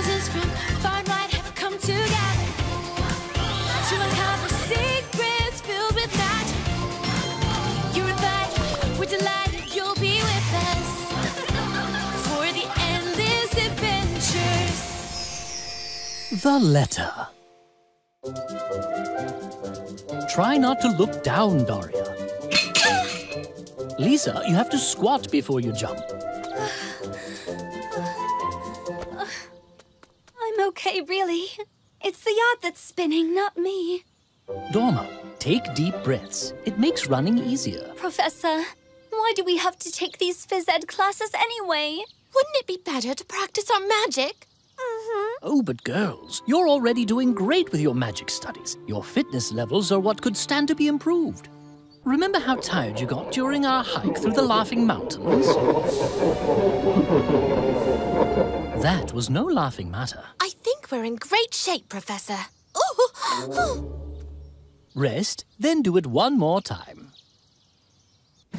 princesses from far and wide have come together to uncover secrets filled with magic. You're invited, we're delighted you'll be with us for the endless adventures. The letter. Try not to look down, Daria. Lisa, you have to squat before you jump. Spinning, not me. Dorma, take deep breaths. It makes running easier. Professor, why do we have to take these phys ed classes anyway? Wouldn't it be better to practice our magic? Mm-hmm. Oh, but girls, you're already doing great with your magic studies. Your fitness levels are what could stand to be improved. Remember how tired you got during our hike through the Laughing Mountains? That was no laughing matter. I think we're in great shape, Professor. Ooh. Rest, then do it one more time.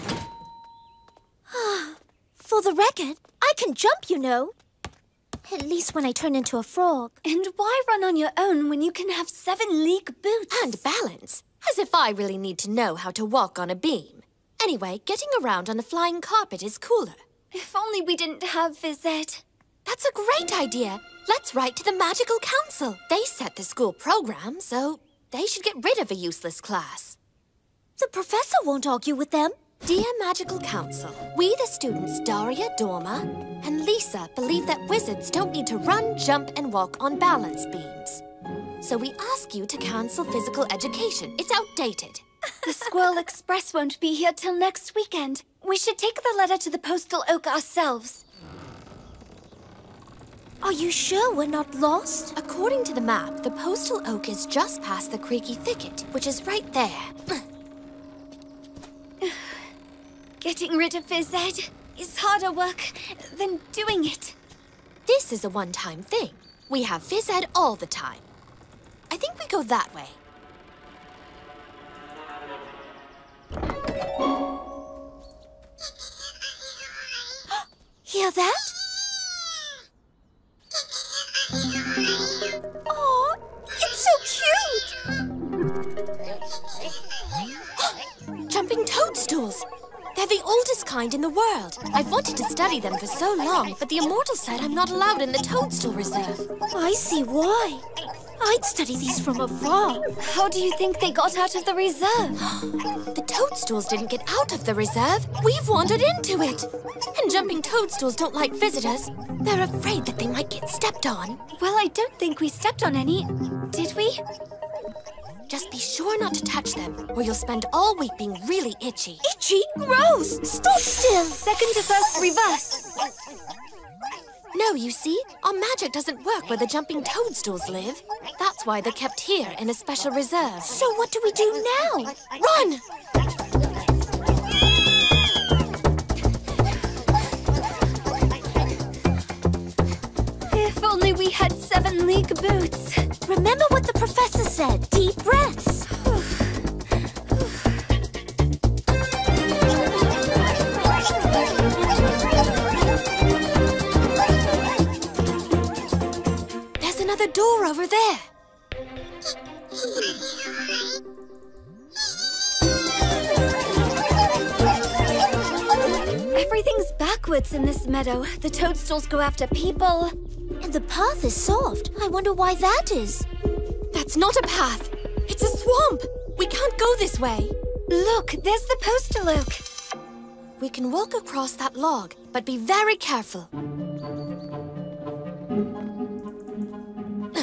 For the record, I can jump, you know. At least when I turn into a frog. And why run on your own when you can have seven league boots? and balance. As if I really need to know how to walk on a beam. Anyway, getting around on a flying carpet is cooler. If only we didn't have phys ed. That's a great idea. Let's write to the Magical Council. They set the school program, so they should get rid of a useless class. The professor won't argue with them. Dear Magical Council, we the students Daria, Dorma, and Lisa believe that wizards don't need to run, jump, and walk on balance beams. So we ask you to cancel physical education. It's outdated. The Squirrel Express won't be here till next weekend. We should take the letter to the Postal Oak ourselves. Are you sure we're not lost? According to the map, the postal oak is just past the creaky thicket, which is right there. Getting rid of phys ed is harder work than doing it. This is a one-time thing. We have phys ed all the time. I think we go that way. Hear that? Oh, it's so cute! Jumping toadstools! They're the oldest kind in the world. I've wanted to study them for so long, but the Immortal said I'm not allowed in the Toadstool Reserve. I see why. I'd study these from afar. How do you think they got out of the reserve? The toadstools didn't get out of the reserve. We've wandered into it. And jumping toadstools don't like visitors. They're afraid that they might get stepped on. Well, I don't think we stepped on any, did we? Just be sure not to touch them, or you'll spend all week being really itchy. Itchy? Gross! Stop still! Second to first reverse. No, you see, our magic doesn't work where the jumping toadstools live. That's why they're kept here in a special reserve. So what do we do now? Run! If only we had seven league boots. Remember what the professor said. Deep breaths. There's another door over there. Everything's backwards in this meadow. The toadstools go after people. And the path is soft. I wonder why that is. That's not a path. It's a swamp. We can't go this way. Look, there's the postal oak. We can walk across that log, but be very careful.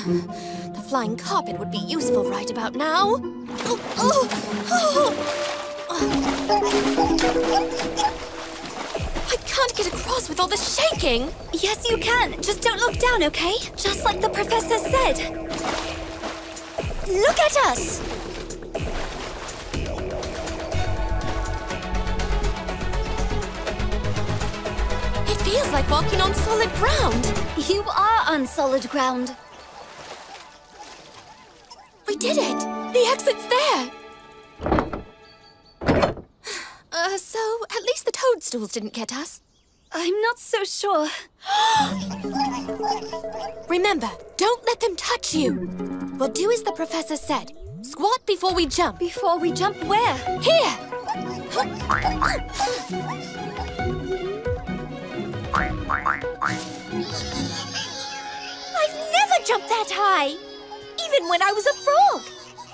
the flying carpet would be useful right about now. Oh, oh, oh. Can't get across with all the shaking. Yes, you can. Just don't look down, okay? Just like the professor said. Look at us! It feels like walking on solid ground. You are on solid ground. We did it! The exit's there! Uh, so at least the toadstools didn't get us. I'm not so sure. Remember, don't let them touch you. We'll do as the professor said. Squat before we jump. Before we jump where? Here! I've never jumped that high! Even when I was a frog!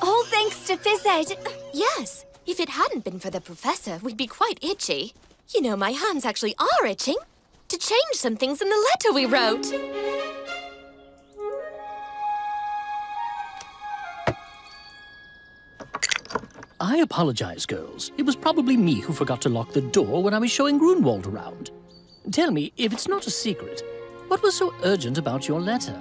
All thanks to Phys Ed. Yes, if it hadn't been for the professor, we'd be quite itchy. You know, my hands actually are itching. To change some things in the letter we wrote. I apologize, girls. It was probably me who forgot to lock the door when I was showing Grunwald around. Tell me, if it's not a secret, what was so urgent about your letter?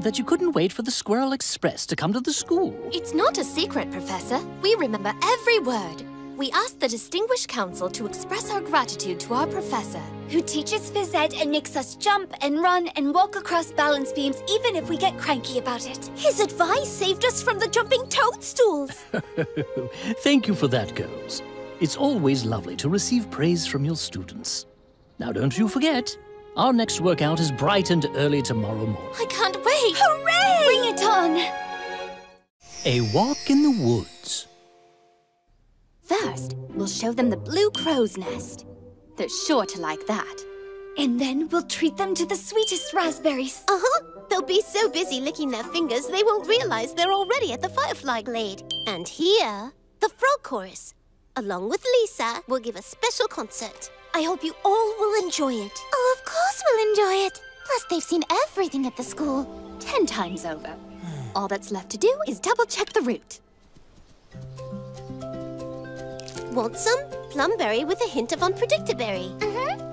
That you couldn't wait for the Squirrel Express to come to the school? It's not a secret, Professor. We remember every word. We ask the Distinguished Council to express our gratitude to our professor. Who teaches Phys Ed and makes us jump and run and walk across balance beams even if we get cranky about it. His advice saved us from the jumping toadstools. Thank you for that, girls. It's always lovely to receive praise from your students. Now, don't you forget, our next workout is bright and early tomorrow morning. I can't wait! Hooray! Bring it on! A walk in the woods. First, we'll show them the blue crow's nest. They're sure to like that. And then we'll treat them to the sweetest raspberries. Uh-huh. They'll be so busy licking their fingers they won't realize they're already at the Firefly Glade. And here, the Frog Chorus. Along with Lisa, we'll give a special concert. I hope you all will enjoy it. Oh, of course we'll enjoy it. Plus, they've seen everything at the school. Ten times over. All that's left to do is double check the route. Want some? Plumberry with a hint of unpredictability. Mm-hmm.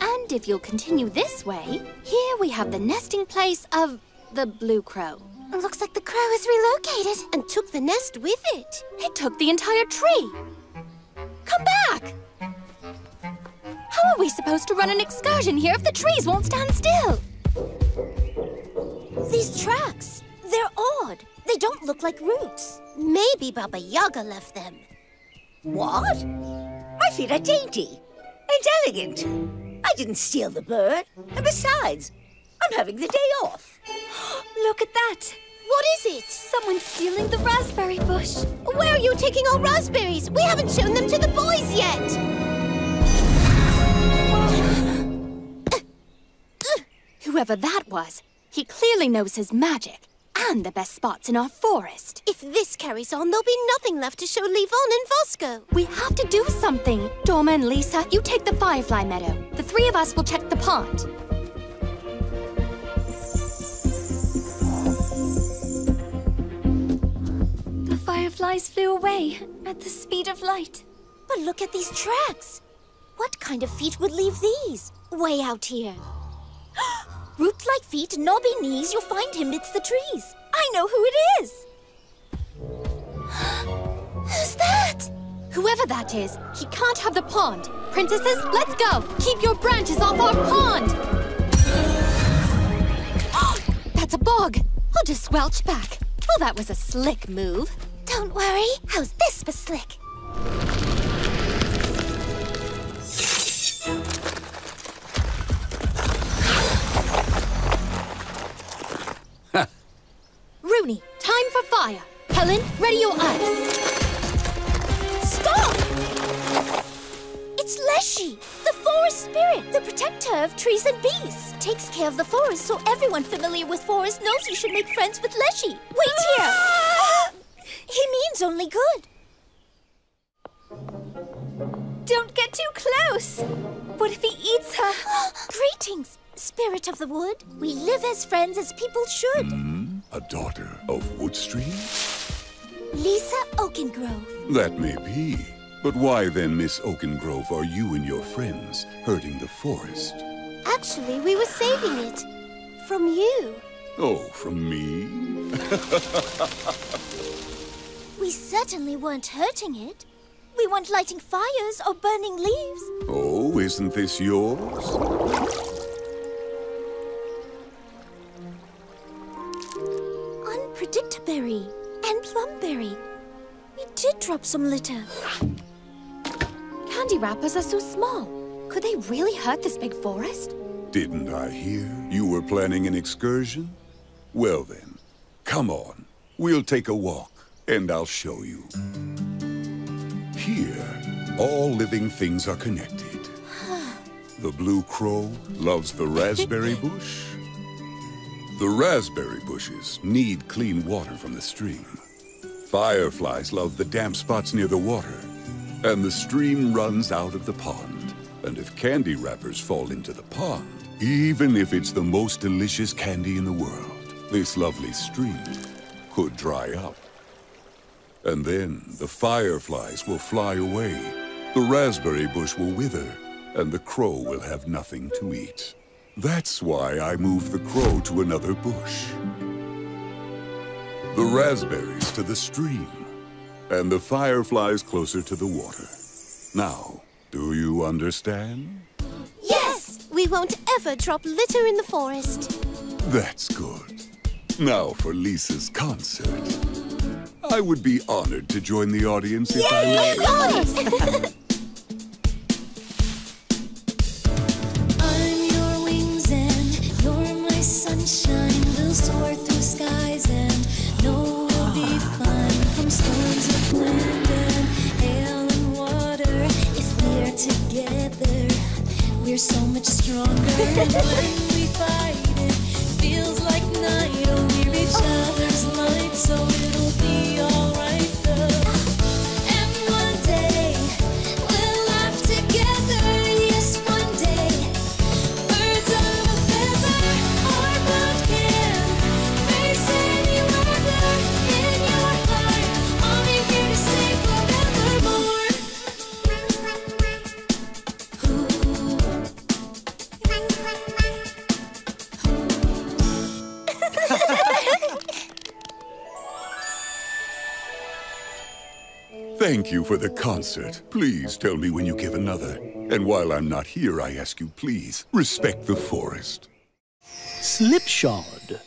And if you'll continue this way, here we have the nesting place of the blue crow. Looks like the crow has relocated. And took the nest with it. It took the entire tree. Come back! How are we supposed to run an excursion here if the trees won't stand still? These tracks, they're odd. They don't look like roots. Maybe Baba Yaga left them. What? My feet are dainty and elegant. I didn't steal the bird. And besides, I'm having the day off. Look at that. What is it? Someone's stealing the raspberry bush. Where are you taking our raspberries? We haven't shown them to the boys yet. Whoever that was, he clearly knows his magic and the best spots in our forest. If this carries on, there'll be nothing left to show Levon and Vosco. We have to do something. Dorma and Lisa, you take the Firefly Meadow. The three of us will check the pond. The fireflies flew away at the speed of light. But look at these tracks. What kind of feet would leave these? Way out here. Root-like feet, knobby knees, you'll find him amidst the trees. I know who it is. Who's that? Whoever that is, he can't have the pond. Princesses, let's go. Keep your branches off our pond. That's a bog. I'll just squelch back. Well, that was a slick move. Don't worry. How's this for slick? Rooney, time for fire. Helen, ready your ice. Stop! It's Leshy, the forest spirit, the protector of trees and beasts. Takes care of the forest, so everyone familiar with forest knows you should make friends with Leshy. Wait here! he means only good. Don't get too close. What if he eats her? Greetings, spirit of the wood. We live as friends as people should. Mm-hmm. A daughter of Woodstream? Lisa Oakengrove. That may be. But why then, Miss Oakengrove, are you and your friends hurting the forest? Actually, we were saving it. From you. Oh, from me? We certainly weren't hurting it. We weren't lighting fires or burning leaves. Oh, isn't this yours? Drop some litter. Candy wrappers are so small. Could they really hurt this big forest? Didn't I hear you were planning an excursion? Well then, come on. We'll take a walk, and I'll show you. Here, all living things are connected. The blue crow loves the raspberry bush. The raspberry bushes need clean water from the stream. Fireflies love the damp spots near the water. And the stream runs out of the pond. And if candy wrappers fall into the pond, even if it's the most delicious candy in the world, this lovely stream could dry up. And then the fireflies will fly away, the raspberry bush will wither, and the crow will have nothing to eat. That's why I moved the crow to another bush. The raspberries to the stream, and the fireflies closer to the water. Now, do you understand? Yes! We won't ever drop litter in the forest. That's good. Now for Lisa's concert. I would be honored to join the audience if I may. stronger. when Thank you for the concert. Please tell me when you give another. And while I'm not here, I ask you, please, respect the forest. Slipshod.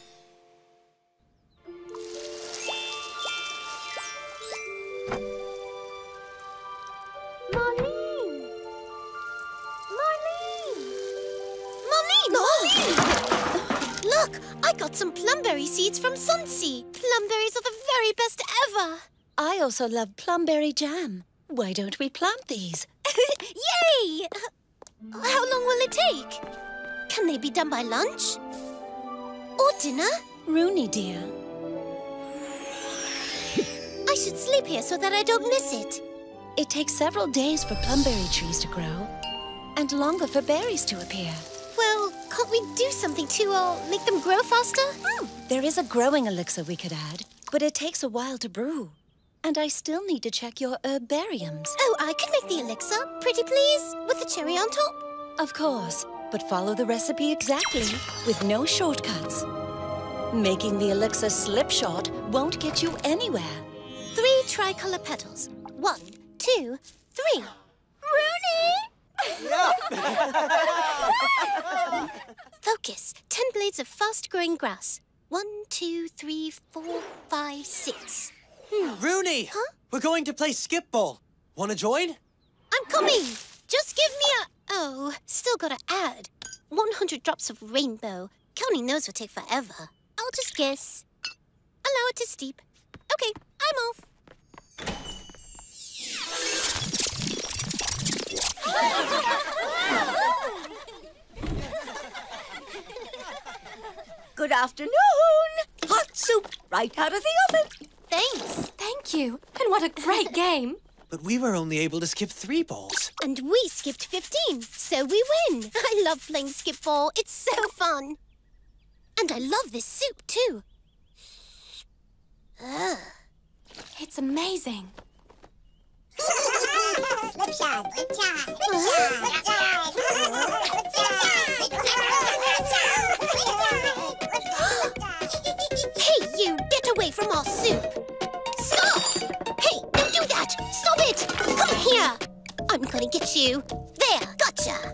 Marlene! Marlene! Marlene! Marlene! Look, I got some plumberry seeds from Sunsea. Plumberries are the very best ever. I also love plumberry jam. Why don't we plant these? Yay! How long will it take? Can they be done by lunch? Or dinner? Rooney, dear. I should sleep here so that I don't miss it. It takes several days for plumberry trees to grow, and longer for berries to appear. Well, can't we do something to uh, make them grow faster? There is a growing elixir we could add, but it takes a while to brew. And I still need to check your herbariums. Oh, I can make the elixir. Pretty please, with the cherry on top. Of course, but follow the recipe exactly, with no shortcuts. Making the elixir slipshod won't get you anywhere. Three tricolor petals. One, two, three. Rooney! Focus. Ten blades of fast-growing grass. One, two, three, four, five, six. Rooney! We're going to play skip ball. Want to join? I'm coming. Just give me a... Oh, still gotta add. 100 drops of rainbow. Counting those will take forever. I'll just guess. Allow it to steep. Okay, I'm off. Good afternoon! Hot soup right out of the oven. Thanks. Thank you. And what a great game. But we were only able to skip three balls. And we skipped 15, so we win. I love playing skip ball. It's so fun. And I love this soup, too. Ugh. It's amazing. Hey, you! Get away from our soup! Stop! Hey, don't do that! Stop it! Come here! I'm gonna get you. There, gotcha!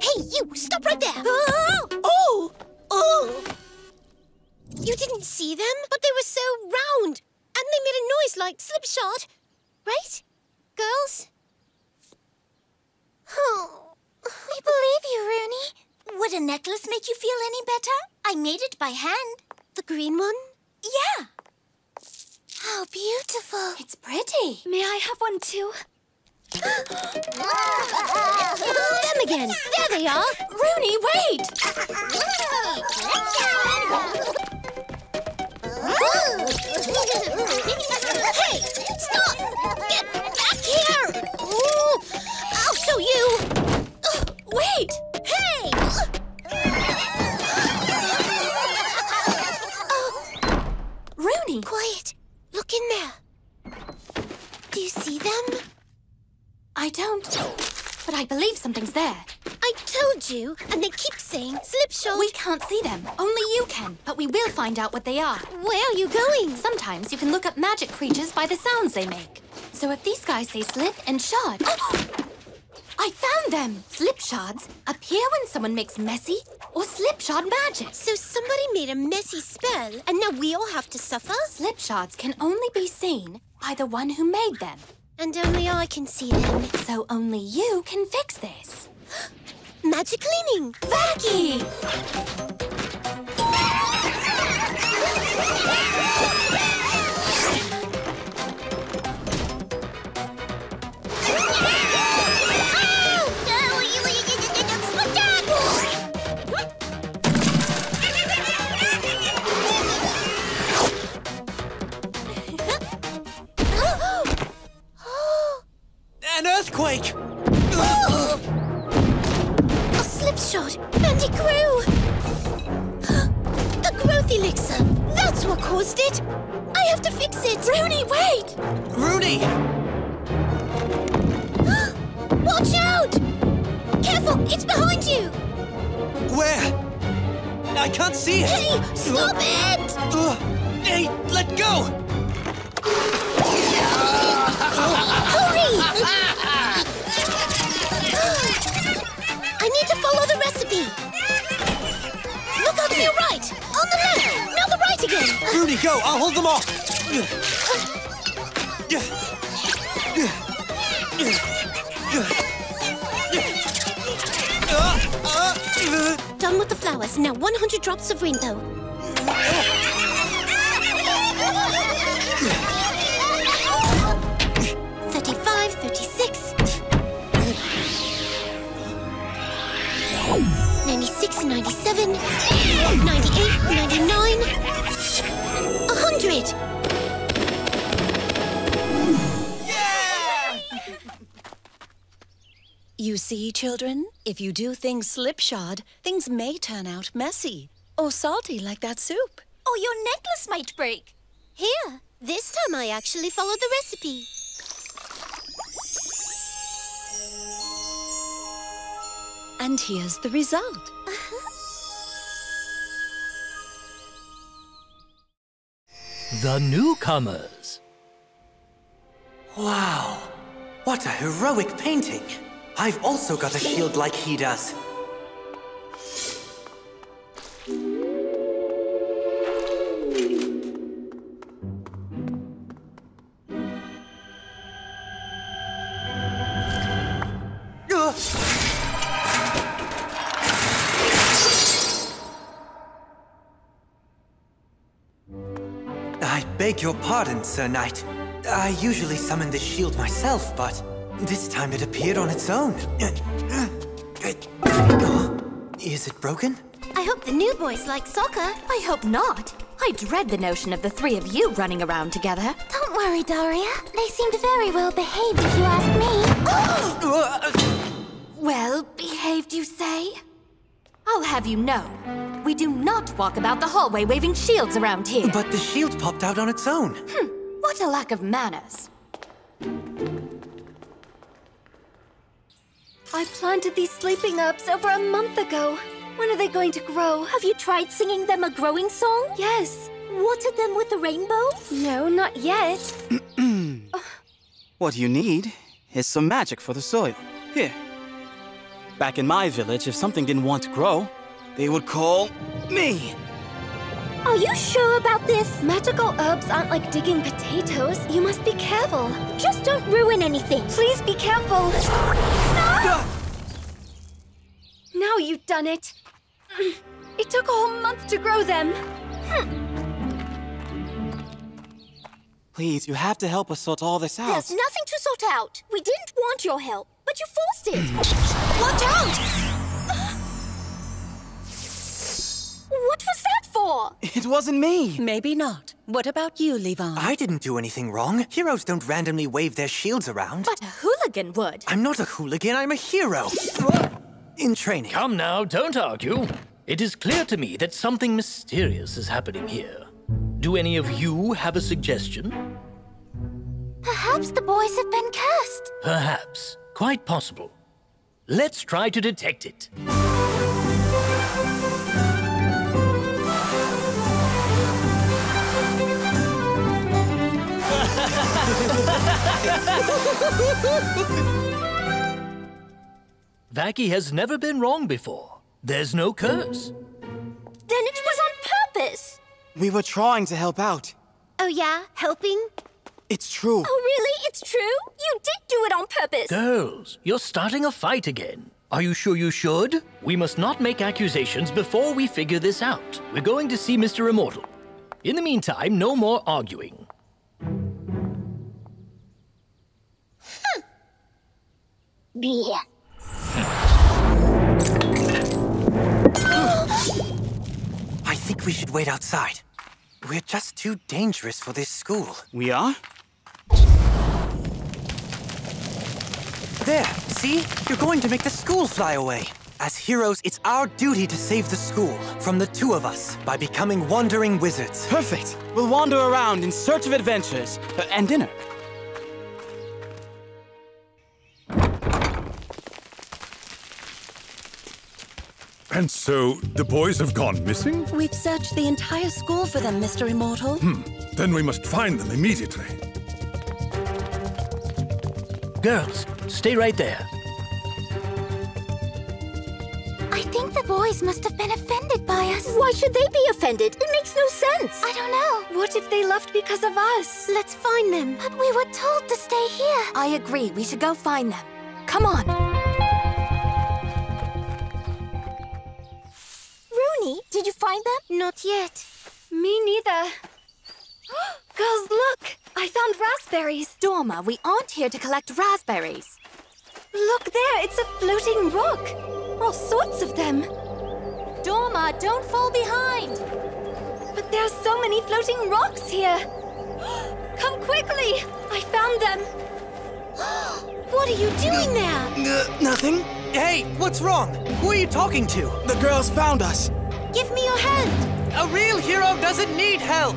Hey, you! Stop right there! Oh! Oh! oh. You didn't see them? But they were so round! And they made a noise like slipshod. Right? Girls? Oh. We believe you, Rooney. Would a necklace make you feel any better? I made it by hand. The green one? Yeah. How beautiful. It's pretty. May I have one too? Them again. There they are. Rooney, wait! hey, stop! Get back here! Ooh, oh, I'll show you. Wait! Something's there. I told you, and they keep saying slipshod. We can't see them. Only you can. But we will find out what they are. Where are you going? Sometimes you can look up magic creatures by the sounds they make. So if these guys say slip and shod. I found them! Slip shards appear when someone makes messy or slipshod magic. So somebody made a messy spell, and now we all have to suffer? Slip shards can only be seen by the one who made them. And only I can see them. So only you can fix this. Magic cleaning! Vacky! Earthquake! A slipshod! And it grew! The growth elixir! That's what caused it! I have to fix it! Rooney, wait! Rooney! Watch out! Careful! It's behind you! Where? I can't see it! Hey! Stop it! Hey, let go! Hurry! recipe. Look out to your right! On the left! Now the right again! Rooney, go! I'll hold them off! Done with the flowers. Now 100 drops of rainbow. 98, 99, 100. Yeah! You see, children, if you do things slipshod, things may turn out messy or salty like that soup. Or your necklace might break. Here, this time I actually followed the recipe. And here's the result. The newcomers. Wow! What a heroic painting! I've also got a shield like he does. Beg your pardon, Sir Knight. I usually summon the shield myself, but this time it appeared on its own. Is it broken? I hope the new boys like soccer. I hope not. I dread the notion of the three of you running around together. Don't worry, Daria. They seemed very well behaved, if you ask me. Well behaved, you say? I'll have you know, we do not walk about the hallway waving shields around here. But the shield popped out on its own. Hmm, what a lack of manners. I planted these sleeping herbs over a month ago. When are they going to grow? Have you tried singing them a growing song? Yes. Watered them with a rainbow? No, not yet. What you need is some magic for the soil. Here. Back in my village, if something didn't want to grow, they would call me. Are you sure about this? Magical herbs aren't like digging potatoes. You must be careful. Just don't ruin anything. Please be careful. Now you've done it. It took a whole month to grow them. Hmm. Please, you have to help us sort all this out. There's nothing to sort out. We didn't want your help, but you forced it. Watch out! What was that for? It wasn't me. Maybe not. What about you, Levon? I didn't do anything wrong. Heroes don't randomly wave their shields around. But a hooligan would. I'm not a hooligan, I'm a hero. In training. Come now, don't argue. It is clear to me that something mysterious is happening here. Do any of you have a suggestion? Perhaps the boys have been cursed. Perhaps. Quite possible. Let's try to detect it. Vacky has never been wrong before. There's no curse. Then it was on purpose. We were trying to help out. Oh, yeah? Helping? It's true. Oh, really? It's true? You did do it on purpose. Girls, you're starting a fight again. Are you sure you should? We must not make accusations before we figure this out. We're going to see Mr. Immortal. In the meantime, no more arguing. Hmm. Yeah. I think we should wait outside. We're just too dangerous for this school. We are? There, see? You're going to make the school fly away. As heroes, it's our duty to save the school from the two of us by becoming wandering wizards. Perfect. We'll wander around in search of adventures uh, and dinner. And so, the boys have gone missing? We've searched the entire school for them, Mr. Immortal. Hmm. Then we must find them immediately. Girls, stay right there. I think the boys must have been offended by us. Why should they be offended? It makes no sense. I don't know. What if they left because of us? Let's find them. But we were told to stay here. I agree. We should go find them. Come on. Rooney, did you find them? Not yet. Me neither. Girls, look! I found raspberries. Dorma, we aren't here to collect raspberries. Look there, it's a floating rock. All sorts of them. Dorma, don't fall behind. But there's so many floating rocks here. Come quickly! I found them. what are you doing there? Uh, nothing. Hey, what's wrong? Who are you talking to? The girls found us. Give me your hand. A real hero doesn't need help.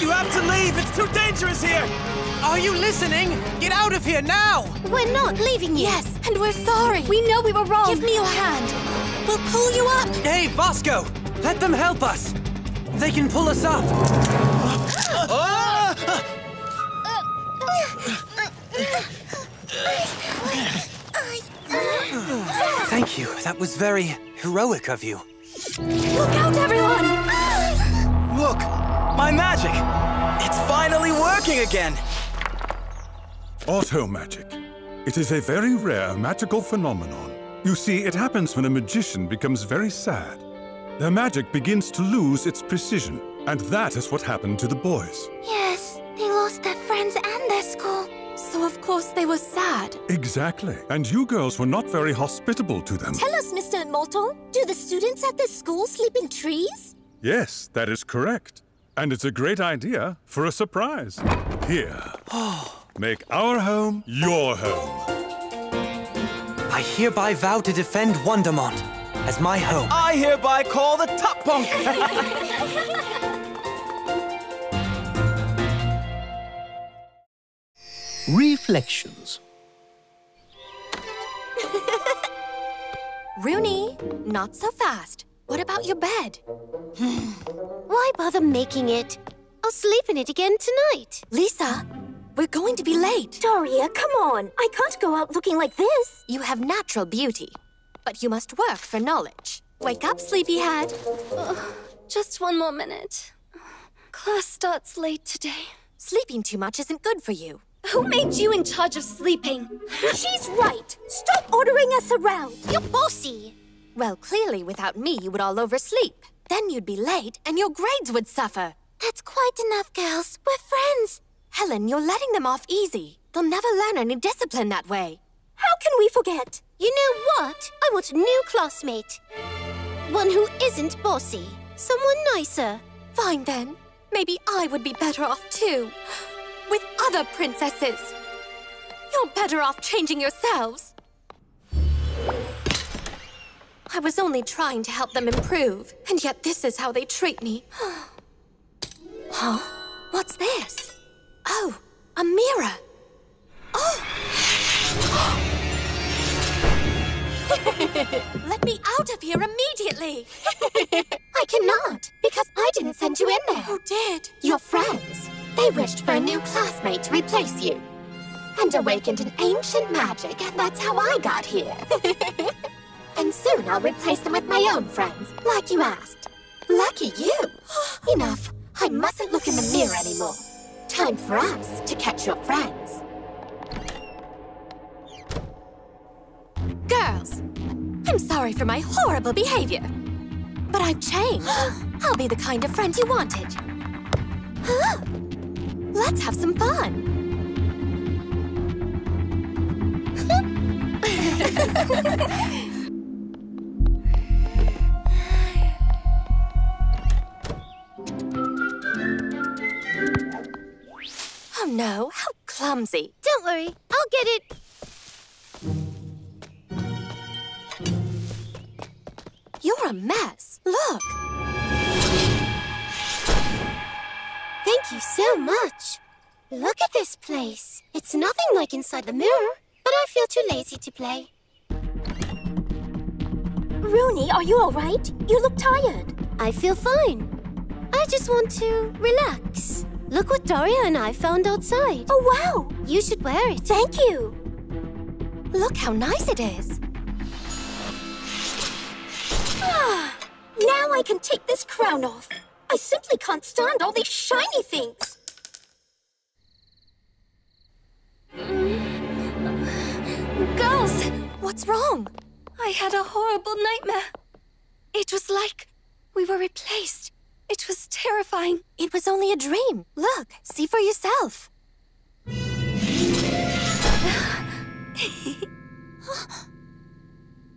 You have to leave. It's too dangerous here. Are you listening? Get out of here now! We're not leaving you. Yes, and we're sorry. We know we were wrong. Give me your hand. We'll pull you up. Hey, Vasco! Let them help us! They can pull us up! Thank you. That was very heroic of you. Look out, everyone! Look, my magic. It's finally working again. Auto magic. It is a very rare magical phenomenon. You see, it happens when a magician becomes very sad. Their magic begins to lose its precision, and that is what happened to the boys. Yes, they lost their friends and their school. So, of course, they were sad. Exactly. And you girls were not very hospitable to them. Tell us, Mr. Immortal, do the students at this school sleep in trees? Yes, that is correct. And it's a great idea for a surprise. Here. Make our home your home. I hereby vow to defend Wondermont as my home. I hereby call the top bunk. Reflections. Rooney, not so fast. What about your bed? Why bother making it? I'll sleep in it again tonight. Lisa, we're going to be late. Daria, come on. I can't go out looking like this. You have natural beauty, but you must work for knowledge. Wake up, sleepyhead. Just one more minute. Class starts late today. Sleeping too much isn't good for you. Who made you in charge of sleeping? She's right. Stop ordering us around. You're bossy. Well, clearly, without me, you would all oversleep. Then you'd be late, and your grades would suffer. That's quite enough, girls. We're friends. Helen, you're letting them off easy. They'll never learn any discipline that way. How can we forget? You know what? I want a new classmate. One who isn't bossy. Someone nicer. Fine then. Maybe I would be better off too. With other princesses. You're better off changing yourselves. I was only trying to help them improve, and yet this is how they treat me. huh? What's this? Oh, a mirror. Oh! Let me out of here immediately! I cannot, because I didn't send you in there. Who did? Your friends. They wished for a new classmate to replace you. And awakened an ancient magic, and that's how I got here. and soon I'll replace them with my own friends, like you asked. Lucky you. Enough. I mustn't look in the mirror anymore. Time for us to catch your friends. Girls, I'm sorry for my horrible behavior. But I've changed. I'll be the kind of friend you wanted. Huh? Let's have some fun. no, how clumsy. Don't worry, I'll get it. You're a mess. Look. Thank you so much. Look at this place. It's nothing like inside the mirror, but I feel too lazy to play. Rooney, are you all right? You look tired. I feel fine. I just want to relax. Look what Daria and I found outside. Oh, wow. You should wear it. Thank you. Look how nice it is. Ah, now I can take this crown off. I simply can't stand all these shiny things. Girls, What's wrong? I had a horrible nightmare. It was like we were replaced. It was terrifying. It was only a dream. Look, see for yourself.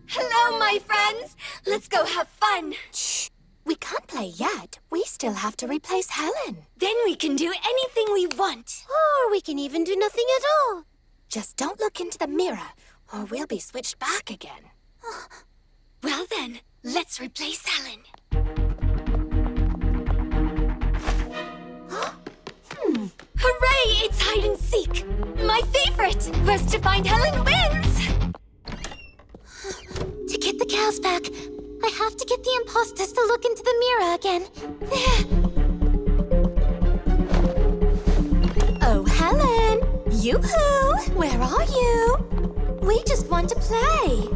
Hello, my friends. Let's go have fun. Shh. We can't play yet. We still have to replace Helen. Then we can do anything we want. Or we can even do nothing at all. Just don't look into the mirror, or we'll be switched back again. Well then, let's replace Helen. Hooray! It's hide and seek. My favorite. First to find Helen wins. To get the cows back, I have to get the imposters to look into the mirror again. There! Oh, Helen! Yoo-hoo! Where are you? We just want to play.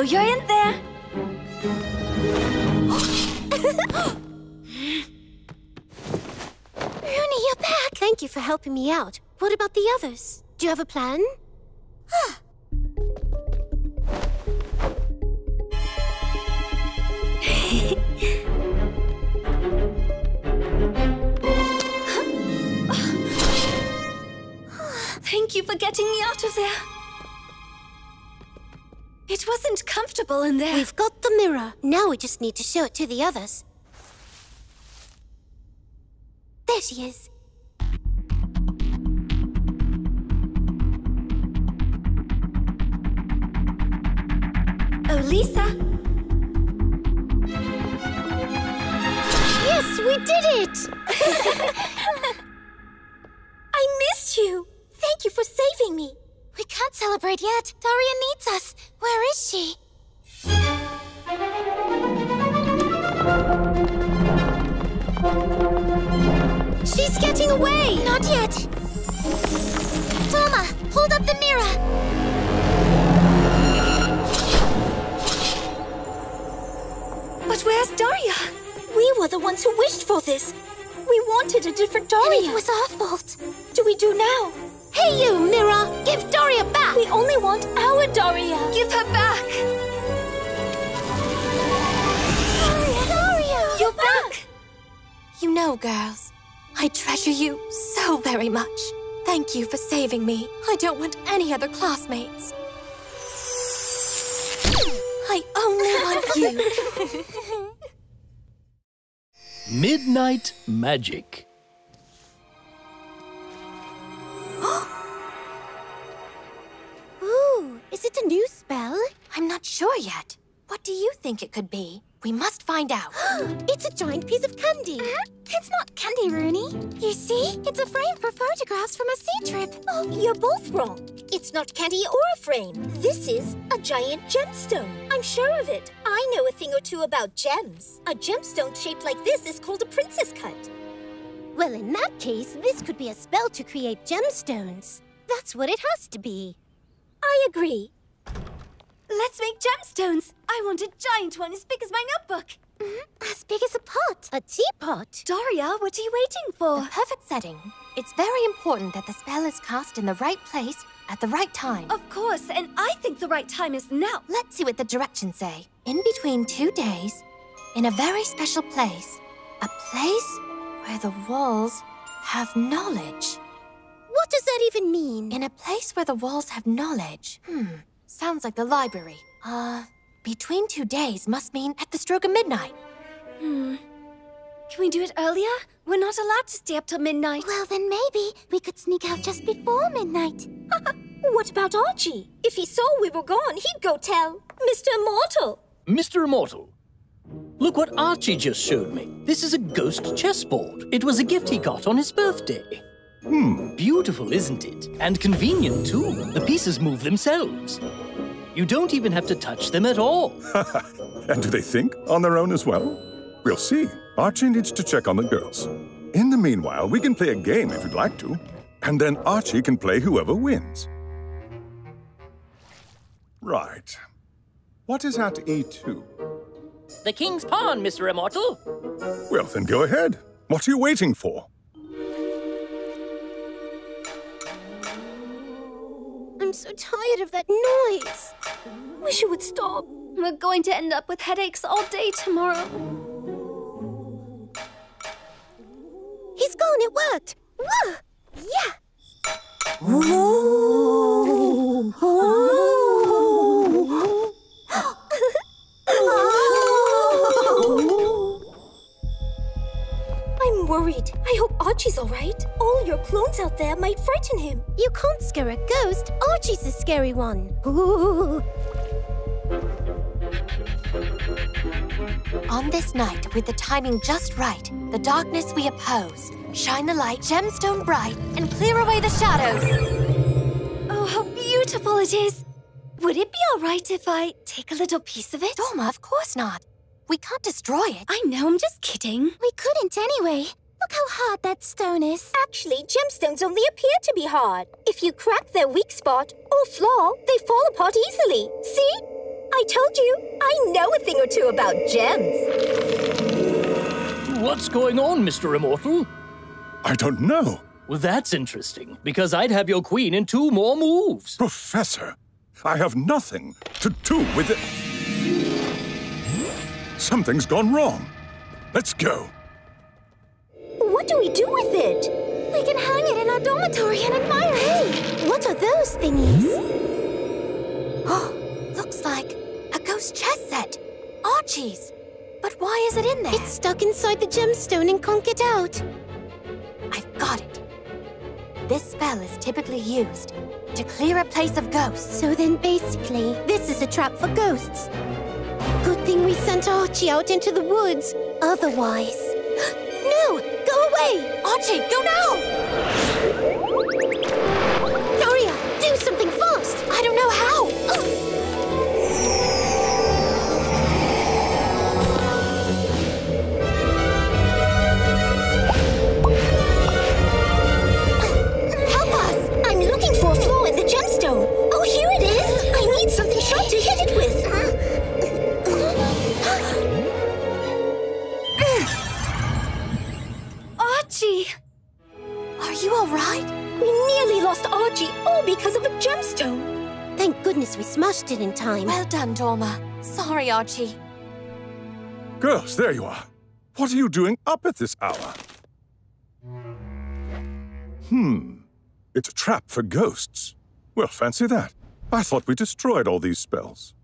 Know you're in there. Rooney, you're back. Thank you for helping me out. What about the others? Do you have a plan? Thank you for getting me out of there. It wasn't comfortable in there. We've got the mirror. Now we just need to show it to the others. There she is. Oh, Lisa. Yes, we did it! I missed you. Thank you for saving me. We can't celebrate yet. Daria needs us. Where is she? She's getting away! Not yet. Dorma, hold up the mirror. But where's Daria? We were the ones who wished for this. We wanted a different Daria. It was our fault. do we do now? Hey, you, mirror! Give Daria back! We only want our Daria! Give her back. Daria! You're back. You know, girls, I treasure you so very much. Thank you for saving me. I don't want any other classmates. I only want you. Midnight Magic. Yet. What do you think it could be? We must find out. it's a giant piece of candy. It's not candy, Rooney. You see? It's a frame for photographs from a sea trip. Oh, you're both wrong. It's not candy or a frame. This is a giant gemstone. I'm sure of it. I know a thing or two about gems. A gemstone shaped like this is called a princess cut. Well, in that case, this could be a spell to create gemstones. That's what it has to be. I agree. Let's make gemstones. I want a giant one as big as my notebook. As big as a pot. A teapot. Daria, what are you waiting for? The perfect setting. It's very important that the spell is cast in the right place at the right time. Of course, and I think the right time is now. Let's see what the directions say. In between two days, in a very special place. A place where the walls have knowledge. What does that even mean? In a place where the walls have knowledge. Hmm. Sounds like the library. Uh, between two days must mean at the stroke of midnight. Hmm. Can we do it earlier? We're not allowed to stay up till midnight. Well, then maybe we could sneak out just before midnight. What about Archie? If he saw we were gone, he'd go tell Mr. Immortal. Mr. Immortal. Look what Archie just showed me. This is a ghost chessboard. It was a gift he got on his birthday. Hmm, beautiful, isn't it? And convenient, too. The pieces move themselves. You don't even have to touch them at all. And do they think on their own as well? We'll see. Archie needs to check on the girls. In the meanwhile, we can play a game if you'd like to. And then Archie can play whoever wins. Right. What is at E2? The king's pawn, Mr. Immortal. Well, then go ahead. What are you waiting for? I'm so tired of that noise. Wish it would stop. We're going to end up with headaches all day tomorrow. He's gone, it worked. Whoa! Yeah! I'm worried. I hope Archie's all right. All your clones out there might frighten him. You can't scare a ghost. Archie's the scary one. Ooh. On this night, with the timing just right, the darkness we oppose, shine the light gemstone bright, and clear away the shadows. Oh, how beautiful it is. Would it be all right if I take a little piece of it? Dorma, of course not. We can't destroy it. I know, I'm just kidding. We couldn't anyway. Look how hard that stone is. Actually, gemstones only appear to be hard. If you crack their weak spot or flaw, they fall apart easily. See? I told you, I know a thing or two about gems. What's going on, Mr. Immortal? I don't know. Well, that's interesting, because I'd have your queen in two more moves. Professor, I have nothing to do with it. Something's gone wrong. Let's go. What do we do with it? We can hang it in our dormitory and admire it. What are those thingies? Oh, looks like a ghost chess set. Archie's. But why is it in there? It's stuck inside the gemstone and can't get out. I've got it. This spell is typically used to clear a place of ghosts. So then basically, this is a trap for ghosts. Good thing we sent Archie out into the woods. Otherwise... no! Go away! Archie, go now! Time. Well done, Dorma. Sorry, Archie. Girls, there you are. What are you doing up at this hour? Hmm. It's a trap for ghosts. Well, fancy that. I thought we destroyed all these spells.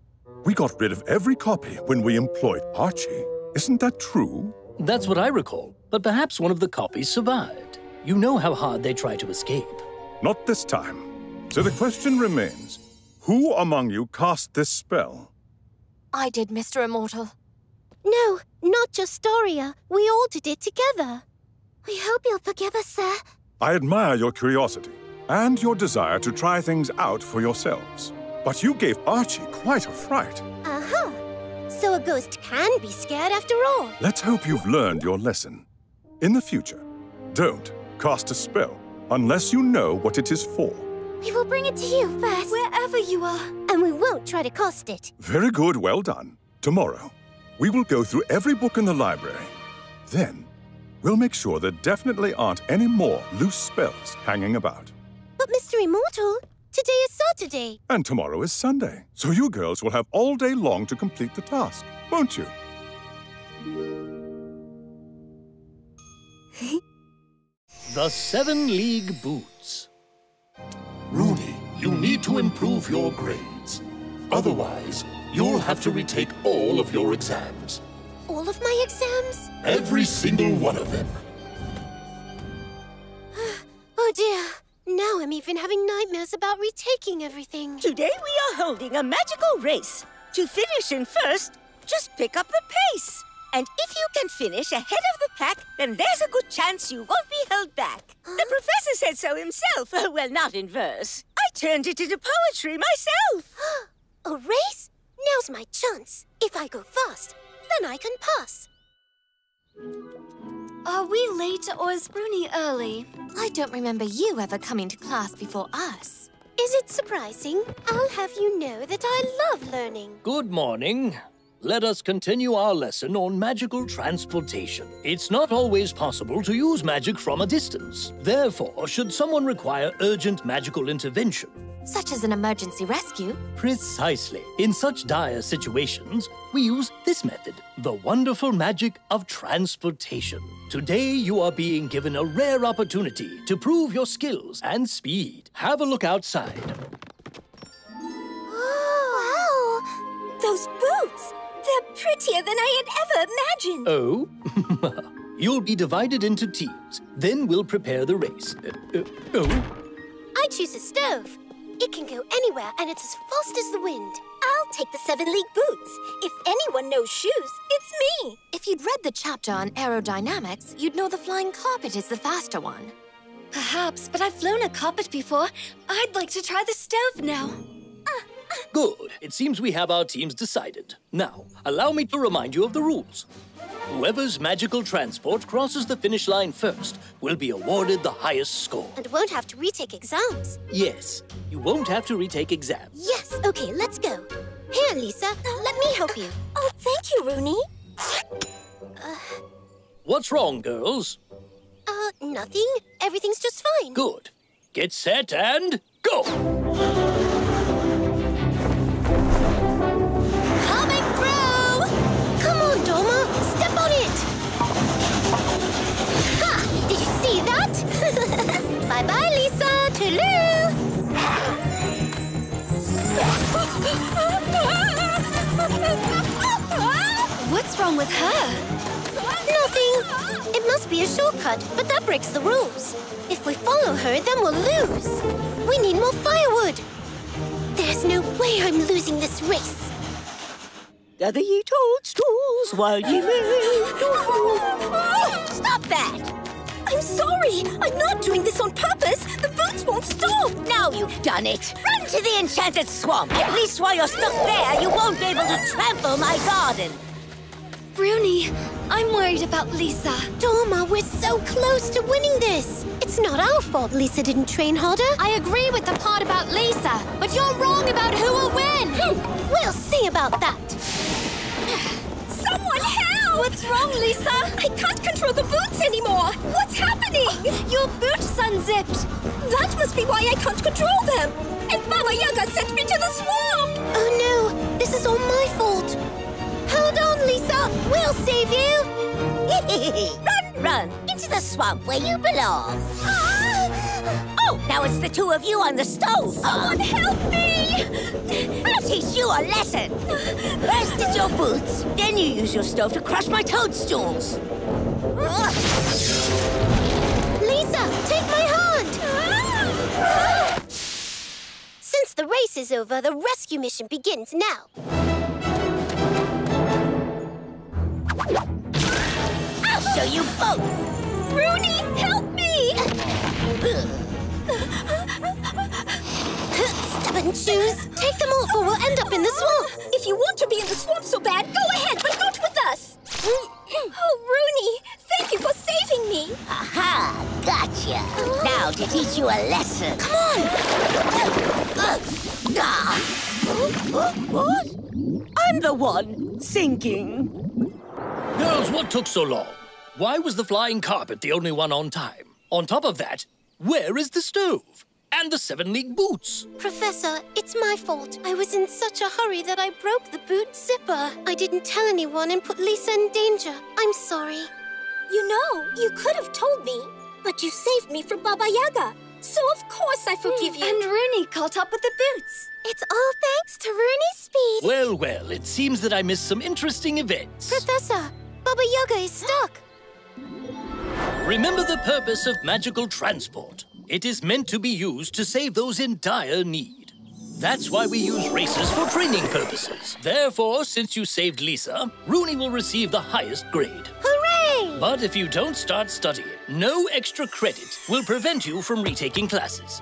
We got rid of every copy when we employed Archie. Isn't that true? That's what I recall, but perhaps one of the copies survived. You know how hard they try to escape. Not this time. So the question remains who among you cast this spell? I did, Mr. Immortal. No, not just Daria. We all did it together. We hope you'll forgive us, sir. I admire your curiosity and your desire to try things out for yourselves. But you gave Archie quite a fright. Uh-huh. So a ghost can be scared after all. Let's hope you've learned your lesson. In the future, don't cast a spell unless you know what it is for. We will bring it to you first. Wherever you are. And we won't try to cast it. Very good, well done. Tomorrow, we will go through every book in the library. Then, we'll make sure there definitely aren't any more loose spells hanging about. But Mr. Immortal, today is Saturday. And tomorrow is Sunday, so you girls will have all day long to complete the task, won't you? The Seven League Boots. Rooney, you need to improve your grades. Otherwise, you'll have to retake all of your exams. All of my exams? Every single one of them. Oh dear. Now I'm even having nightmares about retaking everything. Today we are holding a magical race. To finish in first, just pick up the pace. And if you can finish ahead of the pack, then there's a good chance you won't be held back. The professor said so himself. well, not in verse. I turned it into poetry myself. A race? Now's my chance. If I go fast, then I can pass. Are we late or is Bruni early? I don't remember you ever coming to class before us. Is it surprising? I'll have you know that I love learning. Good morning. Let us continue our lesson on magical transportation. It's not always possible to use magic from a distance. Therefore, should someone require urgent magical intervention, Such as an emergency rescue. Precisely. In such dire situations, we use this method, the wonderful magic of transportation. Today, you are being given a rare opportunity to prove your skills and speed. Have a look outside. Oh, Wow! Those boots! They're prettier than I had ever imagined. Oh? You'll be divided into teams. Then we'll prepare the race. Uh, uh, oh? I choose a stove. It can go anywhere and it's as fast as the wind. I'll take the Seven League boots. If anyone knows shoes, it's me. If you'd read the chapter on aerodynamics, you'd know the flying carpet is the faster one. Perhaps, but I've flown a carpet before. I'd like to try the stove now. Good. It seems we have our teams decided. Now, allow me to remind you of the rules. Whoever's magical transport crosses the finish line first will be awarded the highest score. And won't have to retake exams. Yes, you won't have to retake exams. Yes, okay, let's go. Here, Lisa, let me help you. Oh, thank you, Rooney. What's wrong, girls? Uh, nothing. Everything's just fine. Good. Get set and go! Bye-bye, Lisa. Toodaloo! What's wrong with her? Nothing. It must be a shortcut, but that breaks the rules. If we follow her, then we'll lose. We need more firewood. There's no way I'm losing this race. Gather ye toadstools while ye may. Stop that! I'm sorry. I'm not doing this on purpose. The boots won't stop. Now you've done it. Run to the enchanted swamp. At least while you're stuck there, you won't be able to trample my garden. Bruni, I'm worried about Lisa. Dorma, we're so close to winning this. It's not our fault Lisa didn't train harder. I agree with the part about Lisa, but you're wrong about who will win. Hmm, we'll see about that. Someone help! What's wrong, Lisa? I can't control the boots anymore. What's happening? Your boots unzipped. That must be why I can't control them. And Baba Yaga sent me to the swamp. Oh, no. This is all my fault. Hold on, Lisa. We'll save you. run, run. Into the swamp where you belong. Ah! Oh, now it's the two of you on the stove. Someone help me! I'll teach you a lesson. First it's your boots, then you use your stove to crush my toadstools. Lisa, take my hand! Since the race is over, the rescue mission begins now. I'll show you both. Rooney, help me! Stubborn shoes! Take them off or we'll end up in the swamp! If you want to be in the swamp so bad, go ahead, but not with us! oh, Rooney, thank you for saving me! Aha, gotcha. Oh. Now to teach you a lesson. Come on! What? I'm the one sinking. Girls, what took so long? Why was the flying carpet the only one on time? On top of that, where is the stove? And the seven league boots? Professor, it's my fault. I was in such a hurry that I broke the boot zipper. I didn't tell anyone and put Lisa in danger. I'm sorry. You know, you could have told me, but you saved me from Baba Yaga. So of course I forgive hmm, you. And Rooney caught up with the boots. It's all thanks to Rooney's speed. Well, well, it seems that I missed some interesting events. Professor, Baba Yaga is stuck. Remember the purpose of magical transport. It is meant to be used to save those in dire need. That's why we use races for training purposes. Therefore, since you saved Lisa, Rooney will receive the highest grade. Hooray! But if you don't start studying, no extra credit will prevent you from retaking classes.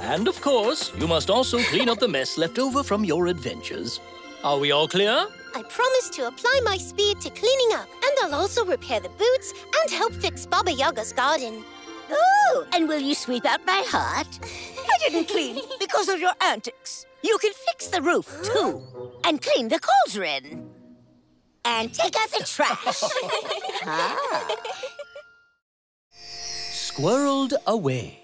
And of course, you must also clean up the mess left over from your adventures. Are we all clear? I promise to apply my speed to cleaning up, and I'll also repair the boots and help fix Baba Yaga's garden. Oh, and will you sweep out my heart? I didn't clean because of your antics. You can fix the roof, too, and clean the cauldron. And take out the trash. ah. Squirreled away.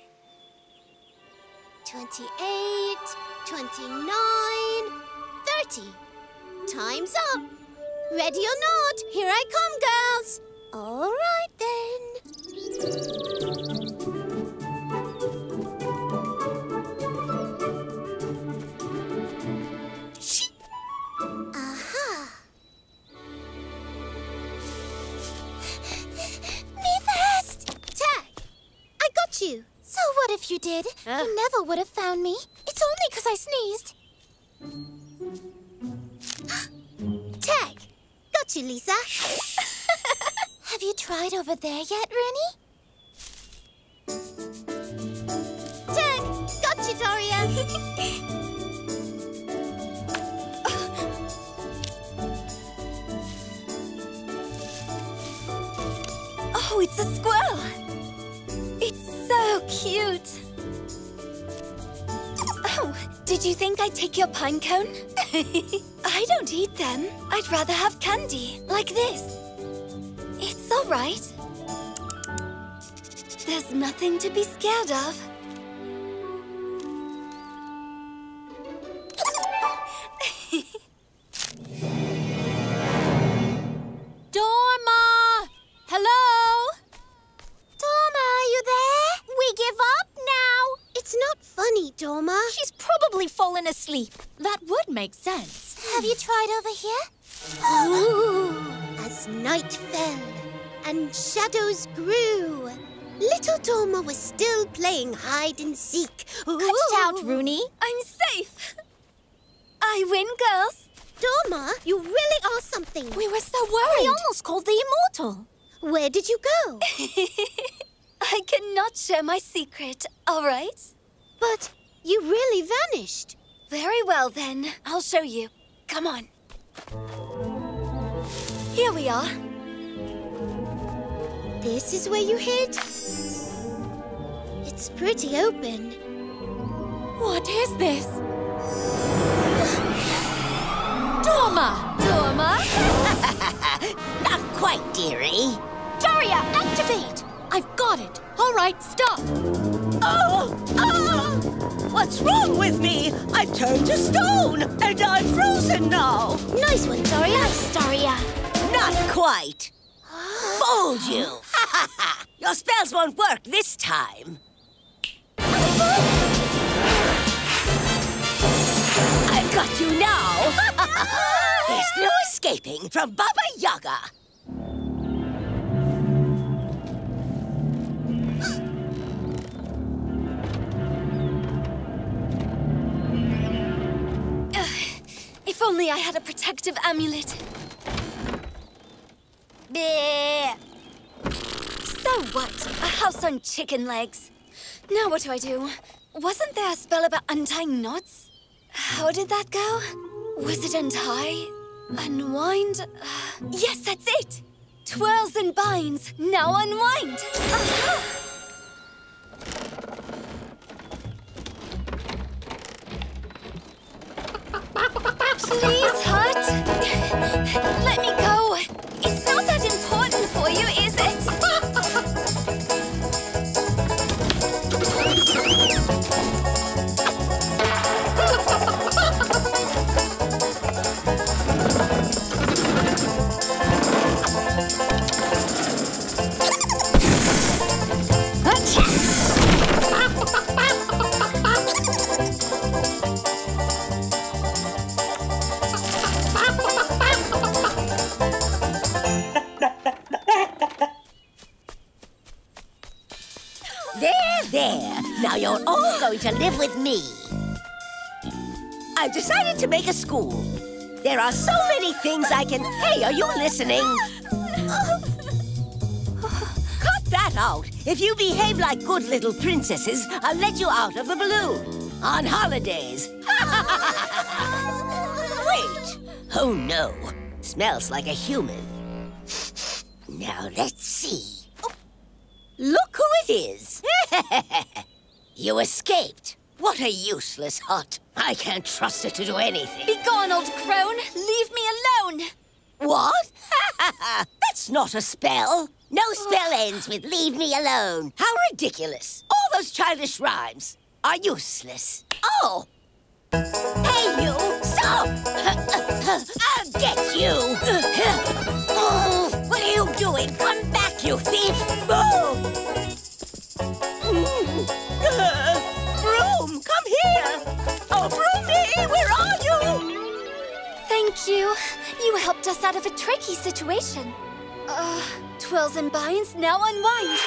28, 29, 30. Time's up. Ready or not, here I come, girls. All right, then. Aha. Me first. Tag. I got you. So what if you did? You never would have found me. It's only because I sneezed. Tag! Got you, Lisa. Have you tried over there yet, Rooney? Tag! Got you, Daria. Oh, it's a squirrel. It's so cute. Oh, did you think I'd take your pine cone? I don't eat them. I'd rather have candy, like this. It's all right. There's nothing to be scared of. Dorma! Hello? Dorma, are you there? We give up now. It's not funny, Dorma. She's probably fallen asleep. That would make sense. Have you tried over here? As night fell and shadows grew, little Dorma was still playing hide and seek. Cut it out, Rooney. I'm safe. I win, girls. Dorma, you really are something. We were so worried. We almost called the immortal. Where did you go? I cannot share my secret, all right? But you really vanished. Very well, then. I'll show you. Come on. Here we are. This is where you hid? It's pretty open. What is this? Dorma! Dorma? Not quite, dearie. Daria, activate! I've got it. All right, stop. Oh! Oh! What's wrong with me? I've turned to stone, and I'm frozen now. Nice one, Daria. Nice, Daria. Not quite. Fooled you. Your spells won't work this time. I've got you now. There's no escaping from Baba Yaga. Only I had a protective amulet. Bleh. So what? A house on chicken legs. Now what do I do? Wasn't there a spell about untying knots? How did that go? Was it untie? Unwind? Yes, that's it! Twirls and binds. Now unwind. Aha! Please, to live with me. I've decided to make a school. There are so many things I can... Hey, are you listening? Cut that out. If you behave like good little princesses, I'll let you out of the balloon. On holidays. Wait. Oh, no. Smells like a human. Now, let's see. Look who it is. you escaped. What a useless hut. I can't trust it to do anything. Be gone, old crone. Leave me alone. What? That's not a spell. No spell ends with leave me alone. How ridiculous. All those childish rhymes are useless. Oh! Hey, you! Stop! I'll get you! Oh, what are you doing? Come back, you thief! Oh! Oh, Broomy, where are you? Thank you. You helped us out of a tricky situation. Uh, twirls and binds, now unwind.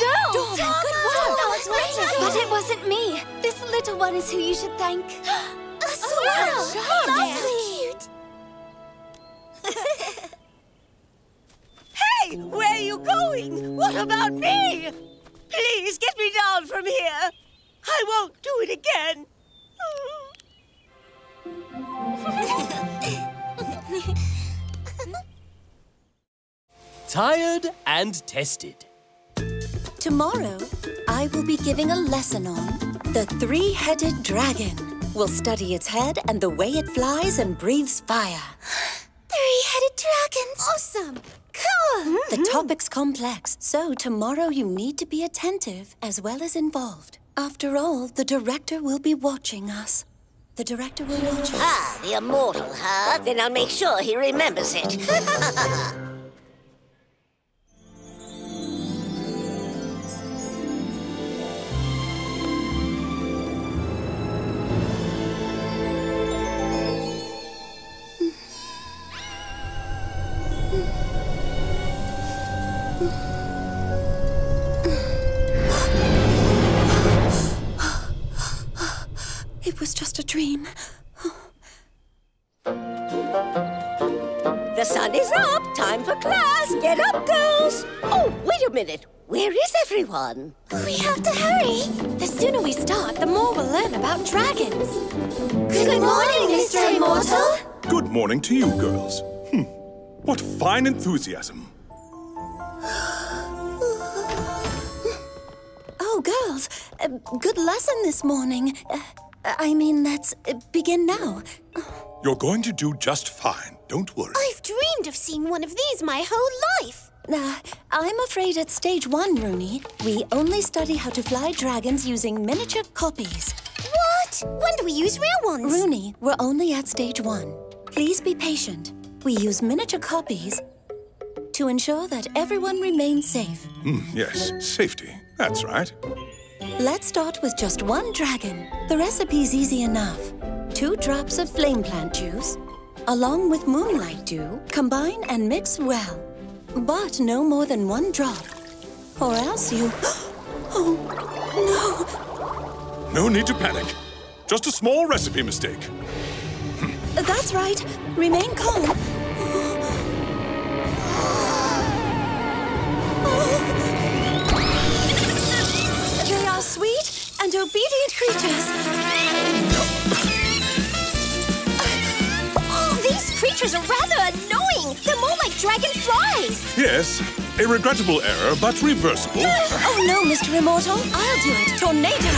Girls! good work! That was wonderful. But it wasn't me. This little one is who you should thank. A swirl. Lovely. Cute. Hey, where are you going? What about me? Please get me down from here. I won't do it again. Tired and tested. Tomorrow, I will be giving a lesson on the three-headed dragon. We'll study its head and the way it flies and breathes fire. Three-headed dragons. Awesome. Cool. The topic's complex, so tomorrow you need to be attentive as well as involved. After all, the director will be watching us. The director will watch us. Ah, the immortal, huh? Then I'll make sure he remembers. It Time for class. Get up, girls. Oh, wait a minute. Where is everyone? We have to hurry. The sooner we start, the more we'll learn about dragons. Good, morning, Mr. Immortal. Good morning to you, girls. Hmm. What fine enthusiasm. Oh, girls, uh, good lesson this morning. Uh, I mean, let's uh, begin now. You're going to do just fine. Don't worry. I've dreamed of seeing one of these my whole life. Uh, I'm afraid at stage one, Rooney, we only study how to fly dragons using miniature copies. What? When do we use real ones? Rooney, we're only at stage one. Please be patient. We use miniature copies to ensure that everyone remains safe. Hmm, yes, safety. That's right. Let's start with just one dragon. The recipe's easy enough. Two drops of flame plant juice, along with moonlight dew, combine and mix well. But no more than one drop. Or else you... Oh, No No need to panic. Just a small recipe mistake. That's right. Remain calm. They are sweet and obedient creatures. These creatures are rather annoying. They're more like dragonflies. Yes, a regrettable error, but reversible. Oh no, Mr. Immortal. I'll do it. Tornado.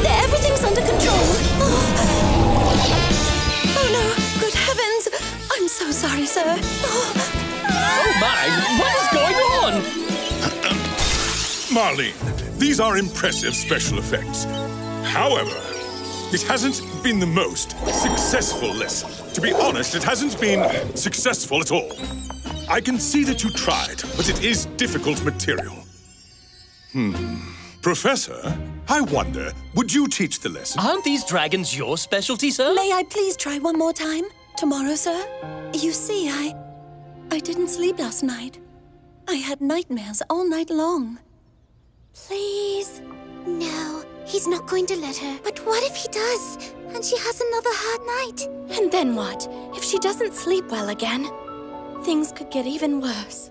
Uh, everything's under control. Oh. oh no, good heavens. I'm so sorry, sir. Oh, Oh my, what is going on? Marlene, these are impressive special effects. However, it hasn't been the most successful lesson. To be honest, it hasn't been successful at all. I can see that you tried, but it is difficult material. Hmm. Professor, I wonder, would you teach the lesson? Aren't these dragons your specialty, sir? May I please try one more time? Tomorrow, sir? You see, I... I didn't sleep last night. I had nightmares all night long. Please. No, he's not going to let her. But what if he does? And she has another hard night? And then what? If she doesn't sleep well again, things could get even worse.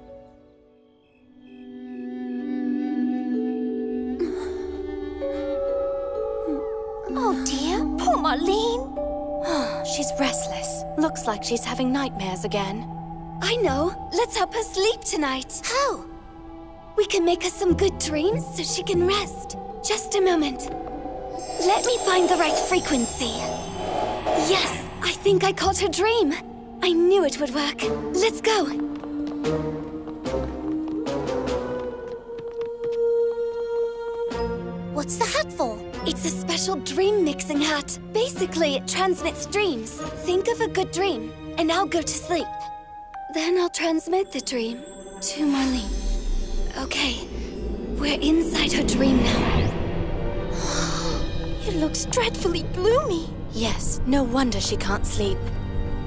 Oh dear, poor Marlene. Ah, she's restless. Looks like she's having nightmares again. I know. Let's help her sleep tonight. How? We can make her some good dreams so she can rest. Just a moment. Let me find the right frequency. Yes, I think I caught her dream. I knew it would work. Let's go. What's the hat for? It's a special dream mixing hat. Basically, it transmits dreams. Think of a good dream, and I'll go to sleep. Then I'll transmit the dream to Marlene. Okay, we're inside her dream now. It looks dreadfully gloomy. Yes, no wonder she can't sleep.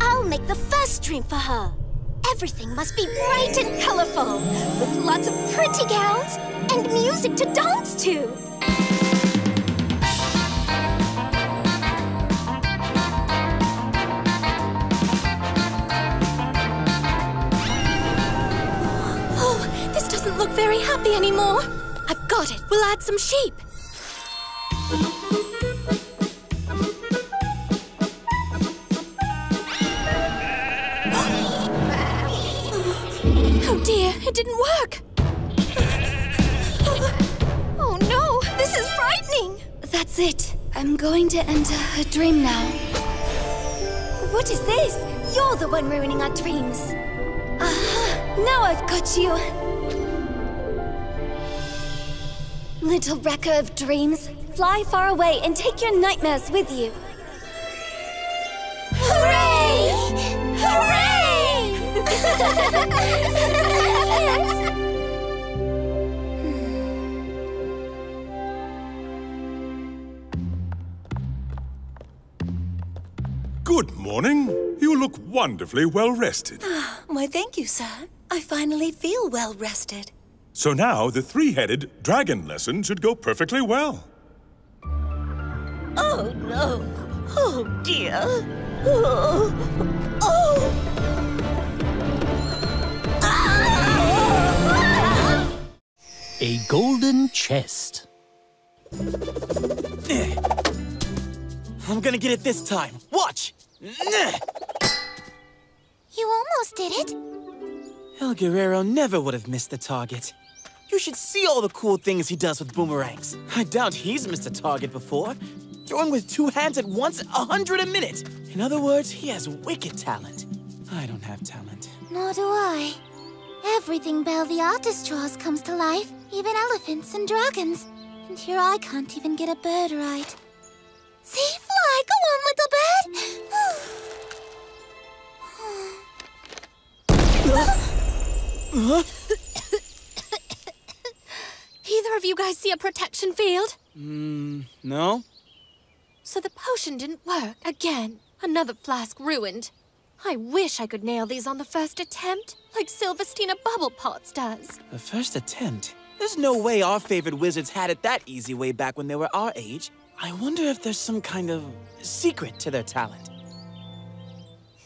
I'll make the first dream for her. Everything must be bright and colorful, with lots of pretty gowns and music to dance to. Oh, this doesn't look very happy anymore. I've got it. We'll add some sheep. Didn't work. Oh no, this is frightening. That's it. I'm going to enter her dream now. What is this? You're the one ruining our dreams. Aha! Now I've got you. Little wrecker of dreams, fly far away and take your nightmares with you. Morning. You look wonderfully well rested. Why, thank you, sir. I finally feel well rested. So now the three headed dragon lesson should go perfectly well. Oh, no. Oh, dear. Oh. Oh. A golden chest. Eh. I'm gonna get it this time. Watch! You almost did it. El Guerrero never would have missed the target. You should see all the cool things he does with boomerangs. I doubt he's missed a target before. Throwing with two hands at once, a hundred a minute. In other words, he has wicked talent. I don't have talent. Nor do I. Everything Belle the artist draws comes to life, even elephants and dragons. And here I can't even get a bird right. See, go on, little bird. Either of you guys see a protection field? Hmm, no? So the potion didn't work again. Another flask ruined. I wish I could nail these on the first attempt, like Sylvestina Bubble Pots does. The first attempt? There's no way our favorite wizards had it that easy way back when they were our age. I wonder if there's some kind of secret to their talent.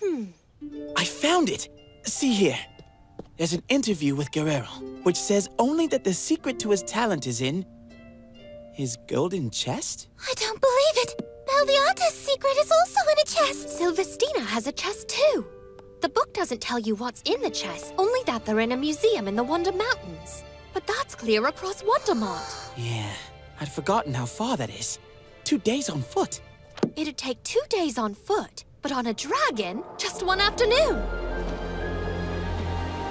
Hmm. I found it! See here. There's an interview with Guerrero, which says only that the secret to his talent is in his golden chest? I don't believe it. Artist's secret is also in a chest. Silvestina has a chest too. The book doesn't tell you what's in the chest, only that they're in a museum in the Wonder Mountains. But that's clear across Wondermont. Yeah, I'd forgotten how far that is. Two days on foot. It'd take two days on foot, but on a dragon, just one afternoon.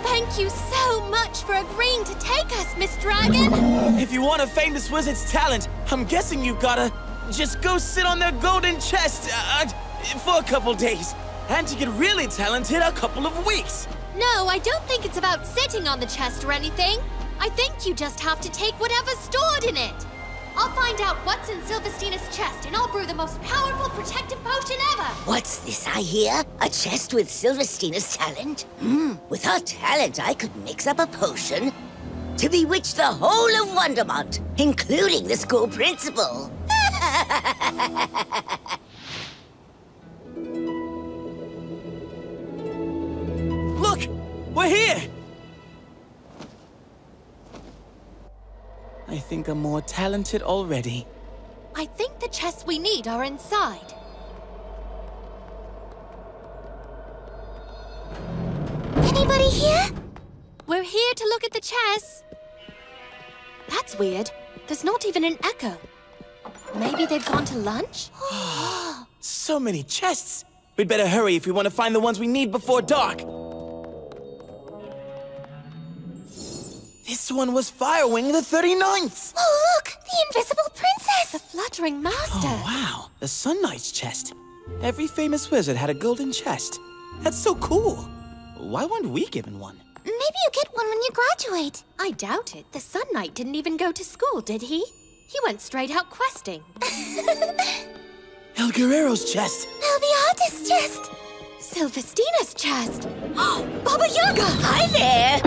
Thank you so much for agreeing to take us, Miss Dragon. If you want a famous wizard's talent, I'm guessing you've gotta just go sit on their golden chest uh, for a couple days. And to get really talented, a couple of weeks. No, I don't think it's about sitting on the chest or anything. I think you just have to take whatever's stored in it. I'll find out what's in Sylvestina's chest, and I'll brew the most powerful protective potion ever. What's this I hear? A chest with Sylvestina's talent? Hmm, with her talent, I could mix up a potion to bewitch the whole of Wondermont, including the school principal. Look! We're here! Think I'm more talented already. I think the chests we need are inside. Anybody here? We're here to look at the chests. That's weird. There's not even an echo. Maybe they've gone to lunch? So many chests! We'd better hurry if we want to find the ones we need before dark. This one was Firewing the 39th! Oh, look! The invisible princess! The fluttering master! Oh, wow. The Sun Knight's chest. Every famous wizard had a golden chest. That's so cool. Why weren't we given one? Maybe you get one when you graduate. I doubt it. The Sun Knight didn't even go to school, did he? He went straight out questing. El Guerrero's chest. Belle the artist's chest. Sylvestina's chest. Oh, Baba Yaga! Hi there!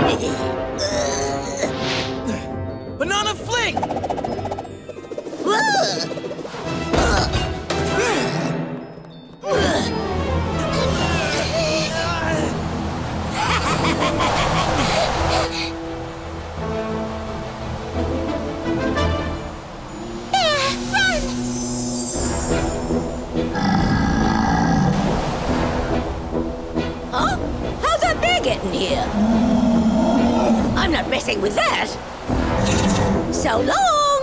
Banana Fling! in here? I'm not messing with that. So long!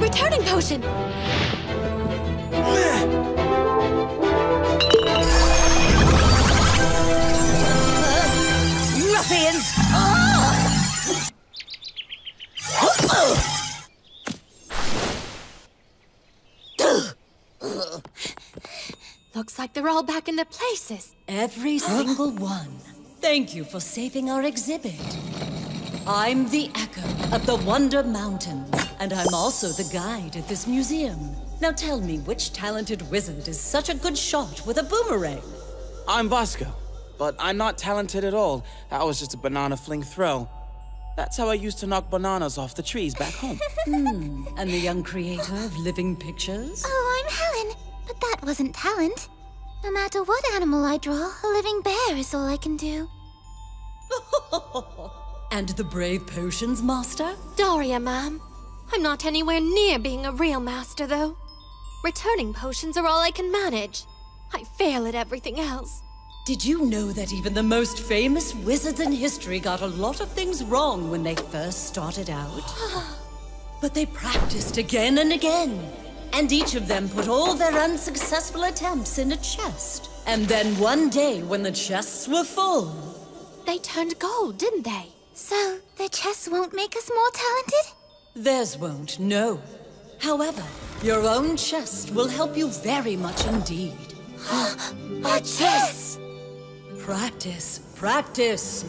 Returning potion! Ruffians! Ah! Looks like they're all back in their places. Every single one. Thank you for saving our exhibit. I'm the Echo of the Wonder Mountains, and I'm also the guide at this museum. Now tell me which talented wizard is such a good shot with a boomerang? I'm Vasco, but I'm not talented at all. That was just a banana fling throw. That's how I used to knock bananas off the trees back home. Hmm, and the young creator of living pictures? Oh, I'm Helen. But that wasn't talent. No matter what animal I draw, a living bear is all I can do. And the brave potions master? Daria, ma'am. I'm not anywhere near being a real master, though. Returning potions are all I can manage. I fail at everything else. Did you know that even the most famous wizards in history got a lot of things wrong when they first started out? but they practiced again and again. And each of them put all their unsuccessful attempts in a chest. And then one day, when the chests were full, They turned gold, didn't they? So, the chests won't make us more talented? Theirs won't, no. However, your own chest will help you very much indeed. A chest! Practice, practice.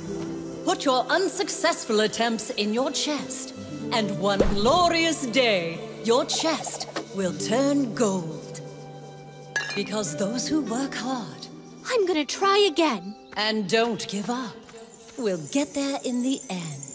Put your unsuccessful attempts in your chest, and one glorious day, your chest will turn gold. Because those who work hard... I'm gonna try again. And don't give up. We'll get there in the end.